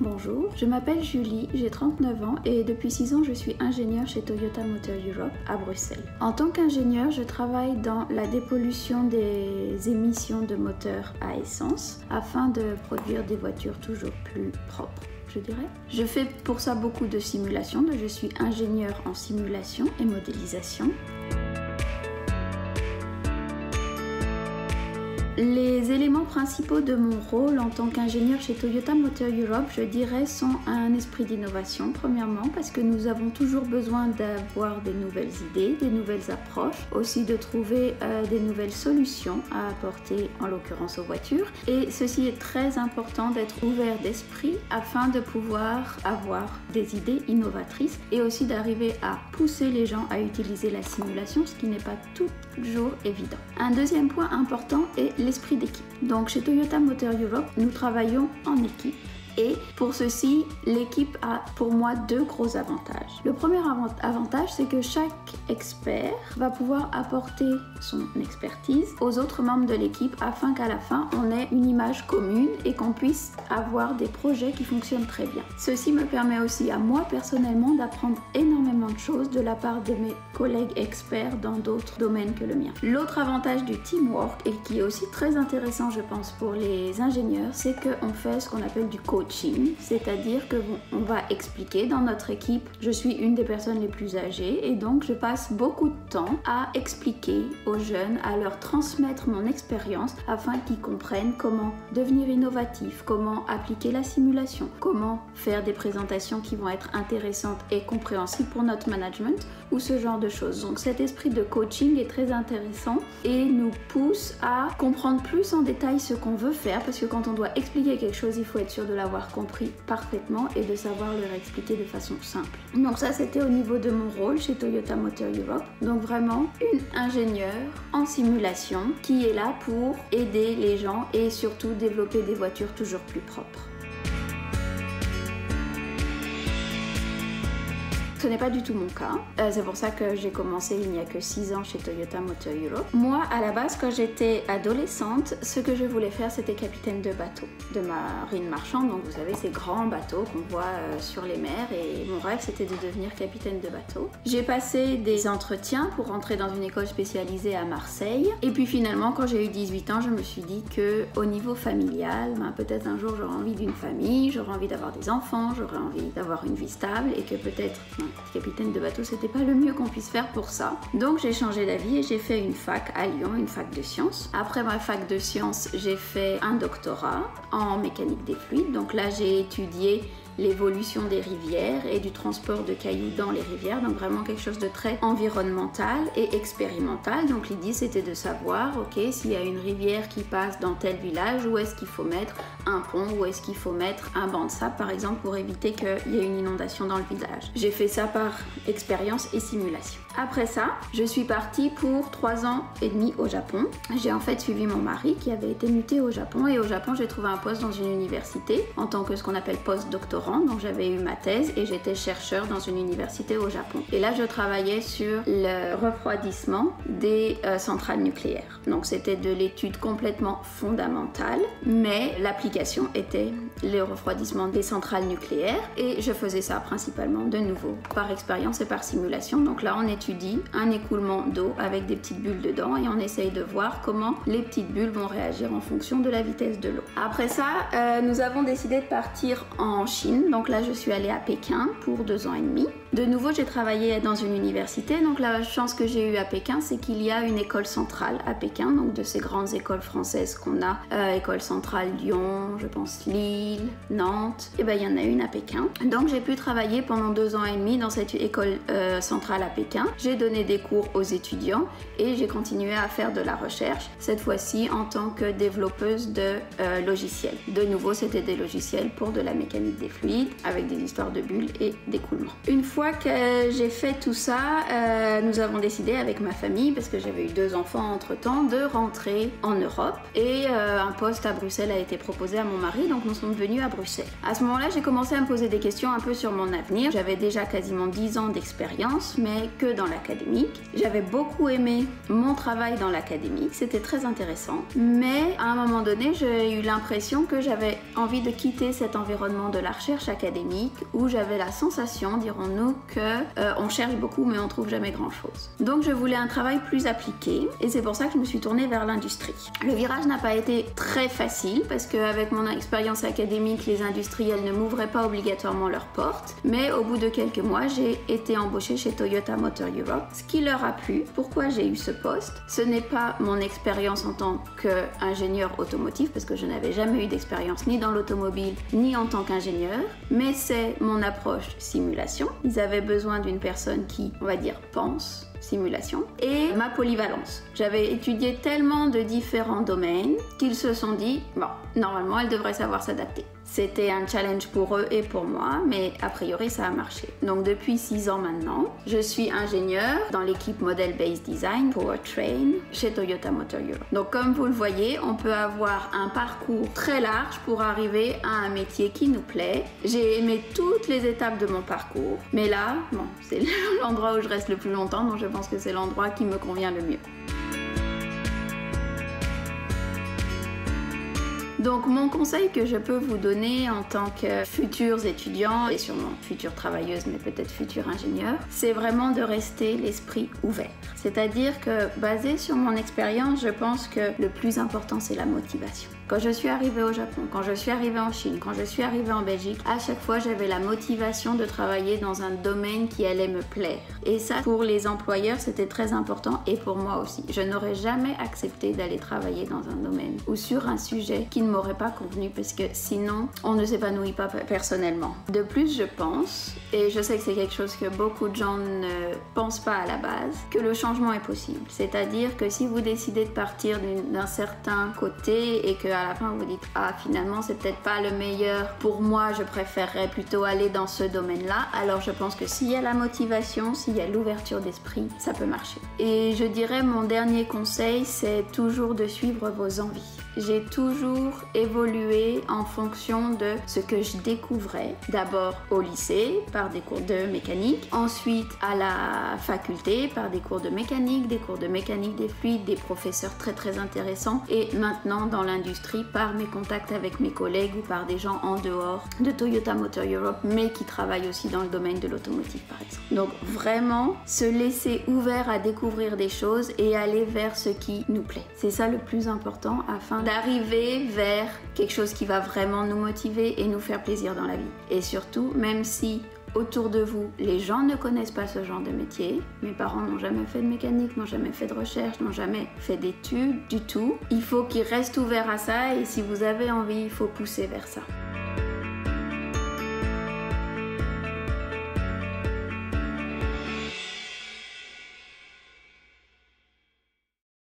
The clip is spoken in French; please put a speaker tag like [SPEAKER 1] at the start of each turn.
[SPEAKER 1] Bonjour, je m'appelle Julie, j'ai 39 ans et depuis 6 ans je suis ingénieure chez Toyota Motor Europe à Bruxelles. En tant qu'ingénieure, je travaille dans la dépollution des émissions de moteurs à essence afin de produire des voitures toujours plus propres. Je, dirais. je fais pour ça beaucoup de simulations, je suis ingénieure en simulation et modélisation. Les éléments principaux de mon rôle en tant qu'ingénieur chez Toyota Motor Europe, je dirais, sont un esprit d'innovation, premièrement, parce que nous avons toujours besoin d'avoir des nouvelles idées, des nouvelles approches, aussi de trouver euh, des nouvelles solutions à apporter, en l'occurrence aux voitures. Et ceci est très important d'être ouvert d'esprit afin de pouvoir avoir des idées innovatrices et aussi d'arriver à pousser les gens à utiliser la simulation, ce qui n'est pas toujours évident. Un deuxième point important est l'esprit d'équipe. Donc chez Toyota Motor Europe, nous travaillons en équipe et pour ceci, l'équipe a pour moi deux gros avantages. Le premier avantage, c'est que chaque expert va pouvoir apporter son expertise aux autres membres de l'équipe afin qu'à la fin, on ait une image commune et qu'on puisse avoir des projets qui fonctionnent très bien. Ceci me permet aussi à moi personnellement d'apprendre énormément de choses de la part de mes collègues experts dans d'autres domaines que le mien. L'autre avantage du teamwork et qui est aussi très intéressant je pense pour les ingénieurs, c'est qu'on fait ce qu'on appelle du coaching c'est-à-dire que on va expliquer dans notre équipe, je suis une des personnes les plus âgées et donc je passe beaucoup de temps à expliquer aux jeunes, à leur transmettre mon expérience afin qu'ils comprennent comment devenir innovatif, comment appliquer la simulation, comment faire des présentations qui vont être intéressantes et compréhensibles pour notre management ce genre de choses. Donc cet esprit de coaching est très intéressant et nous pousse à comprendre plus en détail ce qu'on veut faire parce que quand on doit expliquer quelque chose, il faut être sûr de l'avoir compris parfaitement et de savoir leur expliquer de façon simple. Donc ça c'était au niveau de mon rôle chez Toyota Motor Europe. Donc vraiment une ingénieure en simulation qui est là pour aider les gens et surtout développer des voitures toujours plus propres. Ce n'est pas du tout mon cas. Euh, c'est pour ça que j'ai commencé il n'y a que 6 ans chez Toyota Motor Europe. Moi, à la base, quand j'étais adolescente, ce que je voulais faire, c'était capitaine de bateau, de marine marchande. Donc, vous savez, ces grands bateaux qu'on voit euh, sur les mers. Et mon rêve, c'était de devenir capitaine de bateau. J'ai passé des entretiens pour rentrer dans une école spécialisée à Marseille. Et puis finalement, quand j'ai eu 18 ans, je me suis dit que au niveau familial, ben, peut-être un jour j'aurais envie d'une famille, j'aurais envie d'avoir des enfants, j'aurais envie d'avoir une vie stable et que peut-être ben, capitaine de bateau, c'était pas le mieux qu'on puisse faire pour ça. Donc j'ai changé d'avis et j'ai fait une fac à Lyon, une fac de sciences. Après ma fac de sciences, j'ai fait un doctorat en mécanique des fluides. Donc là, j'ai étudié l'évolution des rivières et du transport de cailloux dans les rivières. Donc vraiment quelque chose de très environnemental et expérimental. Donc l'idée c'était de savoir, ok, s'il y a une rivière qui passe dans tel village, où est-ce qu'il faut mettre un pont, où est-ce qu'il faut mettre un banc de sable par exemple pour éviter qu'il y ait une inondation dans le village. J'ai fait ça par expérience et simulation. Après ça, je suis partie pour trois ans et demi au Japon. J'ai en fait suivi mon mari qui avait été muté au Japon et au Japon j'ai trouvé un poste dans une université en tant que ce qu'on appelle Donc j'avais eu ma thèse et j'étais chercheur dans une université au Japon. Et là je travaillais sur le refroidissement des euh, centrales nucléaires. Donc c'était de l'étude complètement fondamentale, mais l'application était le refroidissement des centrales nucléaires et je faisais ça principalement de nouveau par expérience et par simulation. Donc là on étudie un écoulement d'eau avec des petites bulles dedans et on essaye de voir comment les petites bulles vont réagir en fonction de la vitesse de l'eau. Après ça, euh, nous avons décidé de partir en Chine. Donc là, je suis allée à Pékin pour deux ans et demi. De nouveau, j'ai travaillé dans une université. Donc la chance que j'ai eue à Pékin, c'est qu'il y a une école centrale à Pékin, donc de ces grandes écoles françaises qu'on a, euh, école centrale Lyon, je pense Lille, Nantes. Et ben il y en a une à Pékin. Donc j'ai pu travailler pendant deux ans et demi dans cette école euh, centrale à Pékin. J'ai donné des cours aux étudiants et j'ai continué à faire de la recherche. Cette fois-ci en tant que développeuse de euh, logiciels. De nouveau, c'était des logiciels pour de la mécanique des flux. fluide avec des histoires de bulles et d'écoulement. Une fois que j'ai fait tout ça, euh, nous avons décidé avec ma famille, parce que j'avais eu deux enfants entre temps, de rentrer en Europe et euh, un poste à Bruxelles a été proposé à mon mari, donc nous sommes venus à Bruxelles. À ce moment-là, j'ai commencé à me poser des questions un peu sur mon avenir. J'avais déjà quasiment 10 ans d'expérience, mais que dans l'académique. J'avais beaucoup aimé mon travail dans l'académique, c'était très intéressant, mais à un moment donné, j'ai eu l'impression que j'avais envie de quitter cet environnement de la recherche académique où j'avais la sensation, dirons-nous, que euh, on cherche beaucoup mais on trouve jamais grand-chose. Donc je voulais un travail plus appliqué et c'est pour ça que je me suis tournée vers l'industrie. Le virage n'a pas été très facile parce qu'avec mon expérience académique, les industriels ne m'ouvraient pas obligatoirement leurs portes, mais au bout de quelques mois, j'ai été embauchée chez Toyota Motor Europe, ce qui leur a plu. Pourquoi j'ai eu ce poste? Ce n'est pas mon expérience en tant qu'ingénieur automotif parce que je n'avais jamais eu d'expérience ni dans l'automobile ni en tant qu'ingénieur, mais c'est mon approche simulation. Ils avaient besoin d'une personne qui, on va dire, pense, simulation, et ma polyvalence. J'avais étudié tellement de différents domaines qu'ils se sont dit, bon, normalement, elle devrait savoir s'adapter. C'était un challenge pour eux et pour moi, mais a priori ça a marché. Donc depuis 6 ans maintenant, je suis ingénieur dans l'équipe Model Based Design Powertrain chez Toyota Motor Europe. Donc comme vous le voyez, on peut avoir un parcours très large pour arriver à un métier qui nous plaît. J'ai aimé toutes les étapes de mon parcours, mais là, bon, c'est l'endroit où je reste le plus longtemps, donc je pense que c'est l'endroit qui me convient le mieux. Donc mon conseil que je peux vous donner en tant que futurs étudiants et sûrement futures travailleuses mais peut-être futurs ingénieurs, c'est vraiment de rester l'esprit ouvert. C'est-à-dire que basé sur mon expérience, je pense que le plus important c'est la motivation. Quand je suis arrivée au Japon, quand je suis arrivée en Chine, quand je suis arrivée en Belgique, à chaque fois j'avais la motivation de travailler dans un domaine qui allait me plaire. Et ça, pour les employeurs, c'était très important et pour moi aussi. Je n'aurais jamais accepté d'aller travailler dans un domaine ou sur un sujet qui ne m'aurait pas convenu parce que sinon, on ne s'épanouit pas personnellement. De plus, je pense, et je sais que c'est quelque chose que beaucoup de gens ne pensent pas à la base, que le changement est possible. C'est-à-dire que si vous décidez de partir d'un certain côté et que à la fin vous dites ah finalement c'est peut-être pas le meilleur pour moi, je préférerais plutôt aller dans ce domaine-là. Alors je pense que s'il y a la motivation, s'il y a l'ouverture d'esprit, ça peut marcher. Et je dirais mon dernier conseil, c'est toujours de suivre vos envies. J'ai toujours évolué en fonction de ce que je découvrais. D'abord au lycée par des cours de mécanique, ensuite à la faculté par des cours de mécanique, des cours de mécanique des fluides, des professeurs très très intéressants et maintenant dans l'industrie par mes contacts avec mes collègues ou par des gens en dehors de Toyota Motor Europe mais qui travaillent aussi dans le domaine de l'automotive par exemple. Donc vraiment se laisser ouvert à découvrir des choses et aller vers ce qui nous plaît. C'est ça le plus important afin d'arriver vers quelque chose qui va vraiment nous motiver et nous faire plaisir dans la vie. Et surtout, même si autour de vous, les gens ne connaissent pas ce genre de métier. Mes parents n'ont jamais fait de mécanique, n'ont jamais fait de recherche, n'ont jamais fait d'études du tout. Il faut qu'ils restent ouverts à ça et si vous avez envie, il faut pousser vers ça.